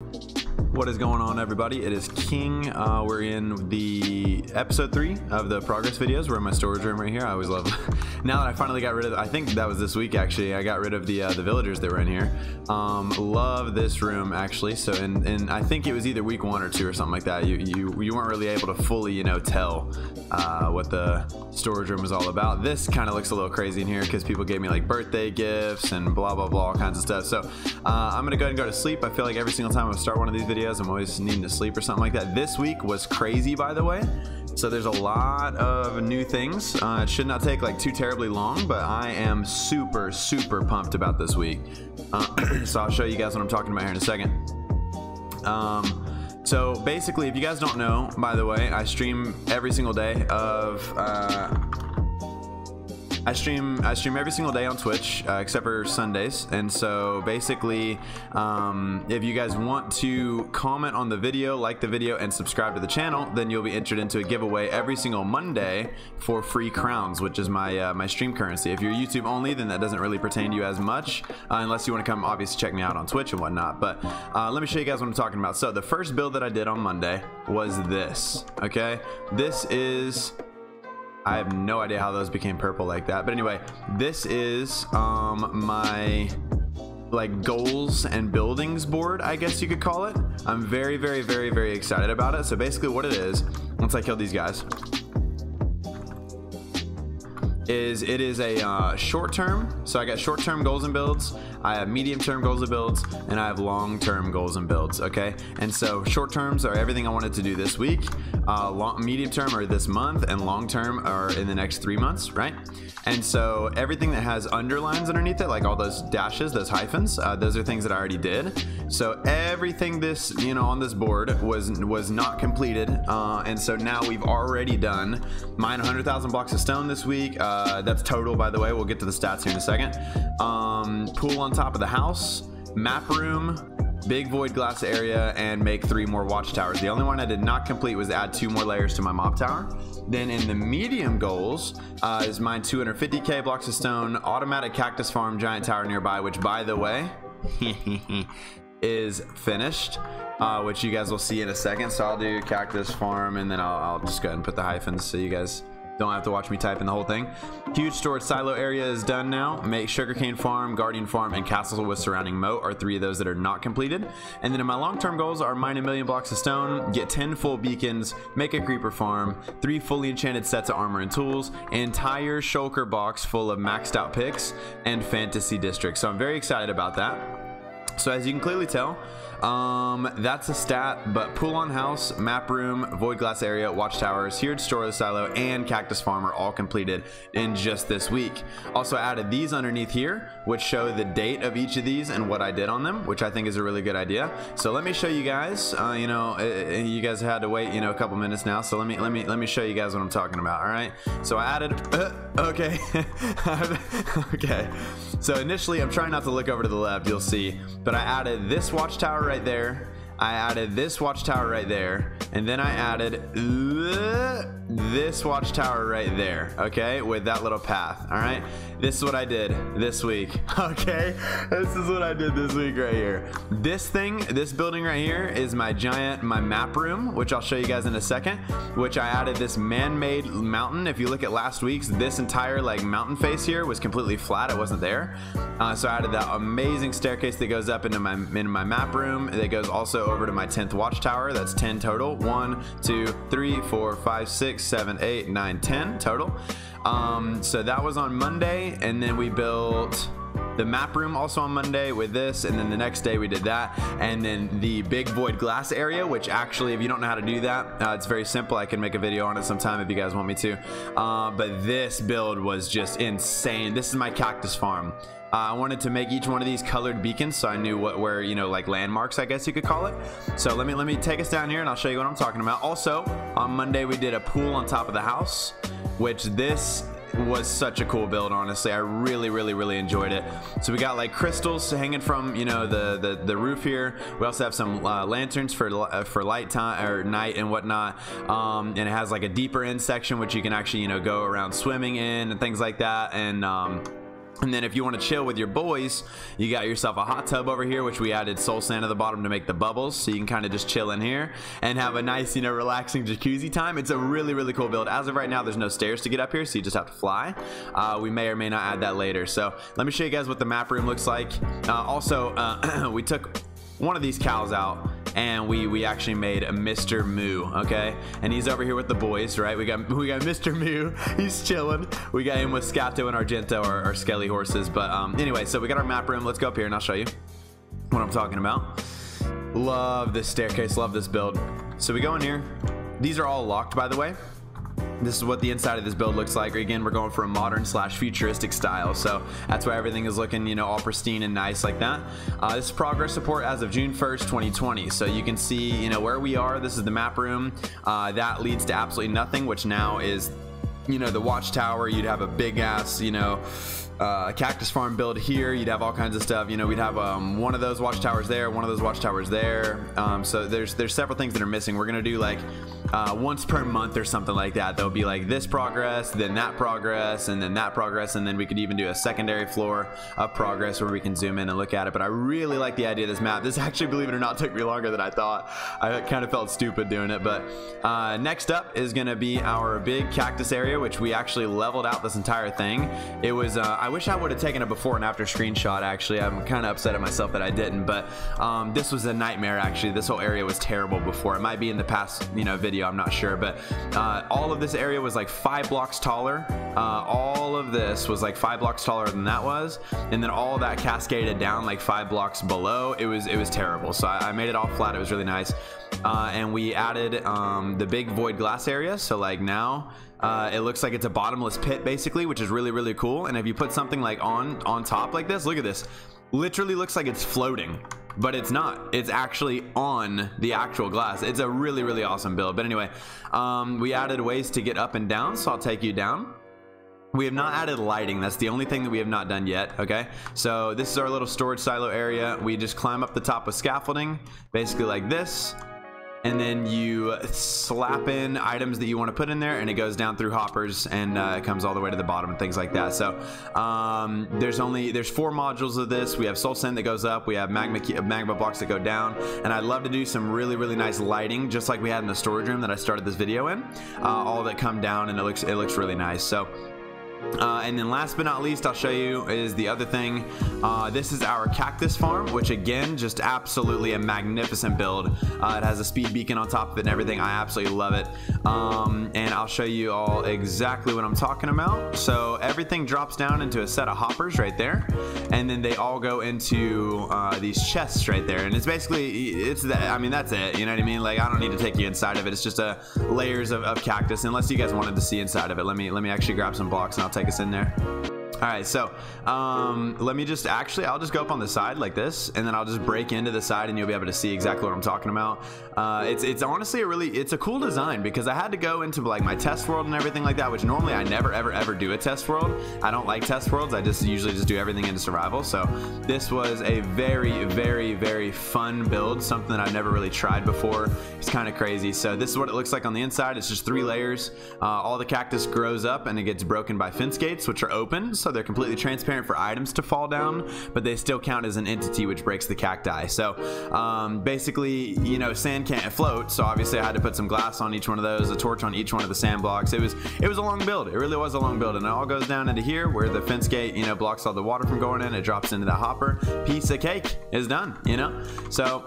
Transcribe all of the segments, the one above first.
Thank you. What is going on, everybody? It is King. Uh, we're in the episode three of the progress videos. We're in my storage room right here. I always love. now that I finally got rid of, I think that was this week actually. I got rid of the uh, the villagers that were in here. Um, love this room actually. So, and and I think it was either week one or two or something like that. You you you weren't really able to fully you know tell uh, what the storage room was all about. This kind of looks a little crazy in here because people gave me like birthday gifts and blah blah blah all kinds of stuff. So uh, I'm gonna go ahead and go to sleep. I feel like every single time I start one of these videos videos. I'm always needing to sleep or something like that. This week was crazy, by the way. So there's a lot of new things. Uh, it should not take like too terribly long, but I am super, super pumped about this week. Uh, so I'll show you guys what I'm talking about here in a second. Um, so basically, if you guys don't know, by the way, I stream every single day of uh, I stream I stream every single day on Twitch uh, except for Sundays, and so basically, um, if you guys want to comment on the video, like the video, and subscribe to the channel, then you'll be entered into a giveaway every single Monday for free crowns, which is my uh, my stream currency. If you're YouTube only, then that doesn't really pertain to you as much, uh, unless you want to come obviously check me out on Twitch and whatnot. But uh, let me show you guys what I'm talking about. So the first build that I did on Monday was this. Okay, this is I have no idea how those became purple like that. But anyway, this is um, my like goals and buildings board, I guess you could call it. I'm very, very, very, very excited about it. So basically what it is, once I kill these guys, is it is a uh, short term. So I got short term goals and builds. I have medium term goals and builds, and I have long term goals and builds. Okay, and so short terms are everything I wanted to do this week. Uh, medium term are this month, and long term are in the next three months, right? And so everything that has underlines underneath it, like all those dashes, those hyphens, uh, those are things that I already did. So everything this, you know, on this board was was not completed, uh, and so now we've already done mine 100,000 blocks of stone this week. Uh, that's total, by the way. We'll get to the stats here in a second. Um, pool on top of the house, map room, big void glass area and make three more watchtowers. The only one I did not complete was add two more layers to my mob tower. Then in the medium goals uh, is mine 250k blocks of stone, automatic cactus farm, giant tower nearby, which by the way is finished. Uh, which you guys will see in a second. So I'll do cactus farm and then I'll, I'll just go ahead and put the hyphens so you guys don't have to watch me type in the whole thing. Huge storage silo area is done now. Make sugarcane farm, guardian farm, and castle with surrounding moat are three of those that are not completed. And then in my long-term goals are mine a million blocks of stone, get 10 full beacons, make a creeper farm, three fully enchanted sets of armor and tools, entire shulker box full of maxed out picks, and fantasy district. So I'm very excited about that. So as you can clearly tell, um, that's a stat, but pool on house, map room, void glass area, watchtowers, store the silo, and cactus farm are all completed in just this week. Also added these underneath here, which show the date of each of these and what I did on them, which I think is a really good idea. So let me show you guys. Uh, you know, uh, you guys had to wait, you know, a couple minutes now. So let me let me let me show you guys what I'm talking about. All right. So I added. Uh, okay. okay. So initially, I'm trying not to look over to the left. You'll see, but I added this watchtower right there. I added this watchtower right there, and then I added this watchtower right there, okay, with that little path, all right? This is what I did this week, okay? This is what I did this week right here. This thing, this building right here is my giant, my map room, which I'll show you guys in a second, which I added this man-made mountain. If you look at last week's, this entire like mountain face here was completely flat. It wasn't there. Uh, so I added that amazing staircase that goes up into my, into my map room. That goes also over to my 10th watchtower. That's 10 total. One, two, three, four, five, six, seven, eight, nine, 10 total. Um, so that was on Monday, and then we built the map room also on Monday with this, and then the next day we did that, and then the big void glass area, which actually, if you don't know how to do that, uh, it's very simple. I can make a video on it sometime if you guys want me to. Uh, but this build was just insane. This is my cactus farm. Uh, I wanted to make each one of these colored beacons so I knew what were, you know like landmarks I guess you could call it so let me let me take us down here and I'll show you what I'm talking about also on Monday we did a pool on top of the house which this was such a cool build honestly. I really really really enjoyed it. So we got like crystals hanging from you know the the, the roof here. We also have some uh, lanterns for uh, for light time or night and whatnot. Um, and it has like a deeper end section which you can actually you know go around swimming in and things like that. And um, And then if you want to chill with your boys, you got yourself a hot tub over here, which we added soul sand at the bottom to make the bubbles. So you can kind of just chill in here and have a nice, you know, relaxing jacuzzi time. It's a really, really cool build. As of right now, there's no stairs to get up here, so you just have to fly. Uh, we may or may not add that later. So let me show you guys what the map room looks like. Uh, also, uh, we took one of these cows out and we we actually made a Mr. Moo, okay? And he's over here with the boys, right? We got we got Mr. Moo, he's chilling. We got him with Scato and Argento, our, our skelly horses. But um, anyway, so we got our map room. Let's go up here and I'll show you what I'm talking about. Love this staircase, love this build. So we go in here. These are all locked, by the way this is what the inside of this build looks like. Again we're going for a modern slash futuristic style so that's why everything is looking you know all pristine and nice like that. Uh, this is progress support as of June 1st 2020 so you can see you know where we are. This is the map room. Uh, that leads to absolutely nothing which now is you know the watchtower. You'd have a big ass you know uh, cactus farm build here. You'd have all kinds of stuff. You know we'd have um, one of those watchtowers there one of those watchtowers there. Um, so there's there's several things that are missing. We're gonna do like uh, once per month or something like that. There'll be like this progress, then that progress, and then that progress, and then we could even do a secondary floor of progress where we can zoom in and look at it. But I really like the idea of this map. This actually, believe it or not, took me longer than I thought. I kind of felt stupid doing it. But uh, next up is going to be our big cactus area, which we actually leveled out this entire thing. It was, uh, I wish I would have taken a before and after screenshot, actually. I'm kind of upset at myself that I didn't. But um, this was a nightmare, actually. This whole area was terrible before. It might be in the past, you know, video video. I'm not sure, but uh, all of this area was like five blocks taller. Uh, all of this was like five blocks taller than that was, and then all that cascaded down like five blocks below. It was it was terrible. So I, I made it all flat. It was really nice, uh, and we added um, the big void glass area. So like now. Uh, it looks like it's a bottomless pit basically which is really really cool and if you put something like on on top like this look at this literally looks like it's floating but it's not. It's actually on the actual glass. It's a really, really awesome build. But anyway, um, we added ways to get up and down, so I'll take you down. We have not added lighting. That's the only thing that we have not done yet, okay? So this is our little storage silo area. We just climb up the top with scaffolding, basically like this and then you slap in items that you want to put in there and it goes down through hoppers and uh, it comes all the way to the bottom and things like that. So um, there's only there's four modules of this. We have soul sand that goes up we have magma magma blocks that go down and I'd love to do some really really nice lighting just like we had in the storage room that I started this video in uh, all that come down and it looks it looks really nice. So uh, and then last but not least, I'll show you is the other thing. Uh, this is our cactus farm, which again, just absolutely a magnificent build. Uh, it has a speed beacon on top of it and everything. I absolutely love it. Um, and I'll show you all exactly what I'm talking about. So everything drops down into a set of hoppers right there. And then they all go into uh, these chests right there. And it's basically, it's that, I mean, that's it. You know what I mean? Like, I don't need to take you inside of it. It's just a layers of, of cactus. Unless you guys wanted to see inside of it. Let me, let me actually grab some blocks and I'll take us in there. All right, so um, let me just actually, I'll just go up on the side like this, and then I'll just break into the side, and you'll be able to see exactly what I'm talking about. Uh, it's it's honestly a really it's a cool design because I had to go into like my test world and everything like that, which normally I never ever ever do a test world. I don't like test worlds. I just usually just do everything into survival. So this was a very very very fun build, something that I've never really tried before. It's kind of crazy. So this is what it looks like on the inside. It's just three layers. Uh, all the cactus grows up and it gets broken by fence gates, which are open. So so they're completely transparent for items to fall down, but they still count as an entity which breaks the cacti. So um, basically, you know, sand can't float, so obviously I had to put some glass on each one of those, a torch on each one of the sand blocks. It was it was a long build. It really was a long build, and it all goes down into here where the fence gate, you know, blocks all the water from going in. It drops into that hopper. Piece of cake is done. You know, so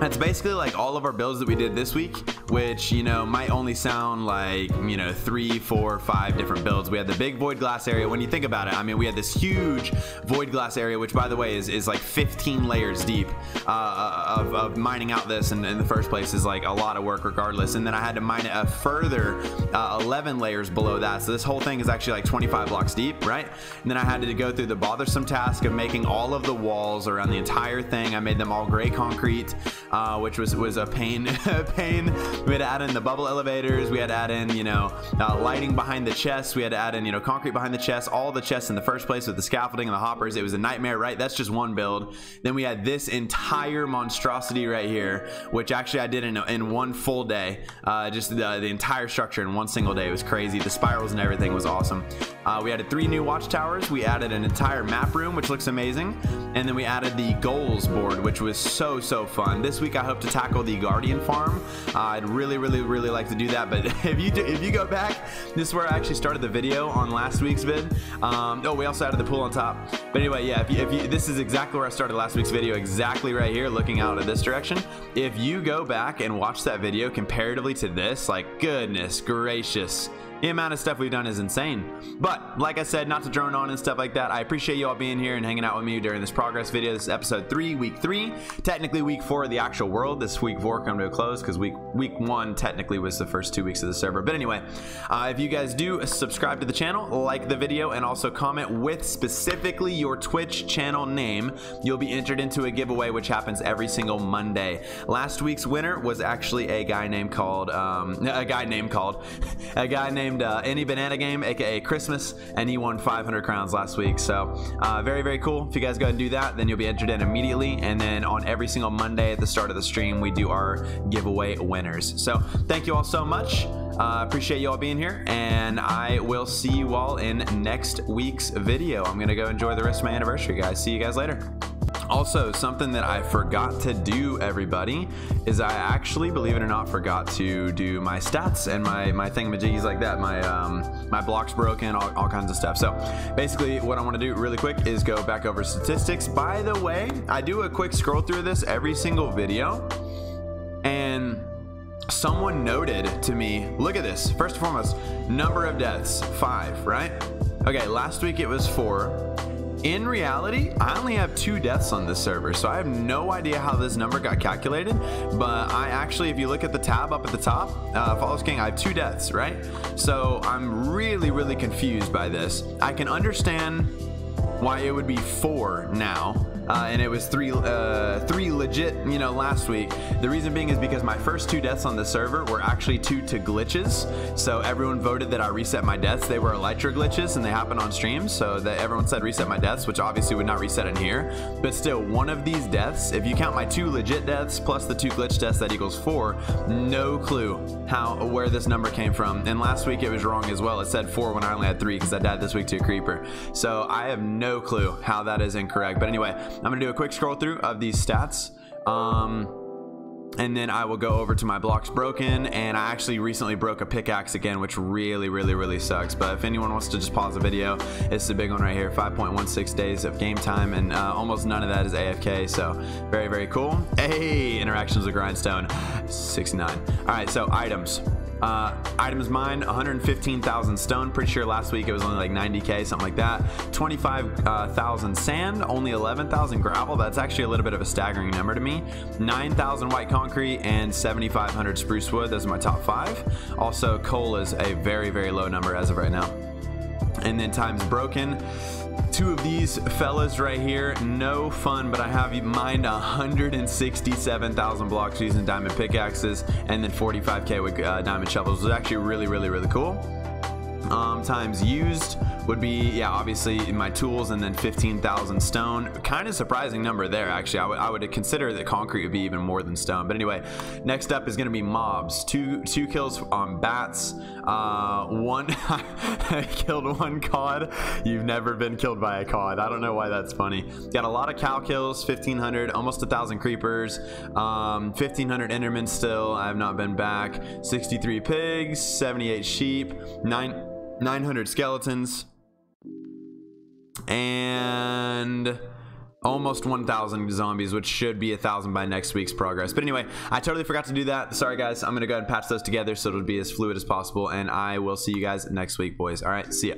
that's basically like all of our builds that we did this week, which, you know, might only sound like, you know, three, four, five different builds. We had the big void glass area. When you think about it, I mean, we had this huge void glass area, which by the way is, is like 15 layers deep uh, uh, of, of, mining out this in, in, the first place is like a lot of work regardless. And then I had to mine it a further uh, 11 layers below that. So this whole thing is actually like 25 blocks deep, right? And then I had to go through the bothersome task of making all of the walls around the entire thing. I made them all gray concrete uh, which was was a pain. pain. We had to add in the bubble elevators. We had to add in you know uh, lighting behind the chest. We had to add in you know concrete behind the chest. All the chests in the first place with the scaffolding and the hoppers. It was a nightmare, right? That's just one build. Then we had this entire monstrosity monstrosity right here, which actually I did in, in one full day. Uh, just the, the entire structure in one single day. It was crazy. The spirals and everything was awesome. Uh, we added three new watchtowers. We added an entire map room, which looks amazing. And then we added the goals board, which was so, so fun. This week I hope to tackle the Guardian farm. Uh, I'd really, really, really like to do that. But if you do, if you go back, this is where I actually started the video on last week's vid. Um, oh, we also added the pool on top. But anyway, yeah, if you, if you, this is exactly where I started last week's video, exactly right here, looking out at this direction. If you go back and watch that video comparatively to this, like goodness gracious, the amount of stuff we've done is insane. But like I said, not to drone on and stuff like that, I appreciate you all being here and hanging out with me during this progress video. This is episode three, week three. Technically week four of the actual world. This week four come to a close because week week one technically was the first two weeks of the server. But anyway, uh, if you guys do subscribe to the channel, like the video, and also comment with specifically your Twitch channel name, you'll be entered into a giveaway which happens every single Monday. Last week's winner was actually a guy named called um, a guy named called a guy named named uh, Any Banana Game, aka Christmas, and he won 500 crowns last week. So uh, very, very cool. If you guys go and do that, then you'll be entered in immediately. And then on every single Monday at the start of the stream, we do our giveaway winners. So thank you all so much. Uh, appreciate you all being here, and I will see you all in next week's video. I'm gonna go enjoy the rest of my anniversary, guys. See you guys later. Also, something that I forgot to do, everybody, is I actually, believe it or not, forgot to do my stats and my my thingamajiggies like that. My um, my blocks broken, all, all kinds of stuff. So basically, what I want to do really quick is go back over statistics. By the way, I do a quick scroll through this every single video, and someone noted to me, look at this. First and foremost, number of deaths, five, right? Okay, last week it was four. In reality, I only have two deaths on this server, so I have no idea how this number got calculated, but I actually, if you look at the tab up at the top, uh, Faultless King, I have two deaths, right? So I'm really, really confused by this. I can understand why it would be four now, uh, and it was three uh, three legit, you know, last week. The reason being is because my first two deaths on the server were actually two to glitches. So everyone voted that I reset my deaths. They were Elytra glitches and they happened on stream. So that everyone said reset my deaths, which obviously would not reset in here. But still, one of these deaths, if you count my two legit deaths plus the two glitch deaths, that equals four. No clue how where this number came from. And last week it was wrong as well. It said four when I only had three because I died this week to a creeper. So I have no clue how that is incorrect. But anyway, I'm gonna do a quick scroll through of these stats. Um, and then I will go over to my blocks broken and I actually recently broke a pickaxe again which really really really sucks but if anyone wants to just pause the video it's the big one right here 5.16 days of game time and uh, almost none of that is AFK so very very cool hey interactions with grindstone 69 all right so items uh, items mine 115,000 stone. Pretty sure last week it was only like 90k, something like that. 25,000 sand, only 11,000 gravel. That's actually a little bit of a staggering number to me. 9,000 white concrete and 7,500 spruce wood. Those are my top five. Also, coal is a very, very low number as of right now. And then times broken two of these fellas right here no fun but i have mined 167,000 blocks using diamond pickaxes and then 45k with uh, diamond shovels. Was actually really really really cool. Um, times used would be, yeah, obviously my tools and then 15,000 stone. Kind of surprising number there, actually. I would, consider that concrete would be even more than stone. But anyway, next up is going to be mobs. Two two kills on bats. Uh, one, killed one cod. You've never been killed by a cod. I don't know why that's funny. Got a lot of cow kills, 1,500, almost a 1,000 creepers, um, 1,500 endermen still. I have not been back. 63 pigs, 78 sheep, 9... 900 skeletons, and almost 1,000 zombies, which should be a 1,000 by next week's progress. But anyway, I totally forgot to do that. Sorry, guys. I'm going to go ahead and patch those together so it'll be as fluid as possible, and I will see you guys next week, boys. All right, see ya.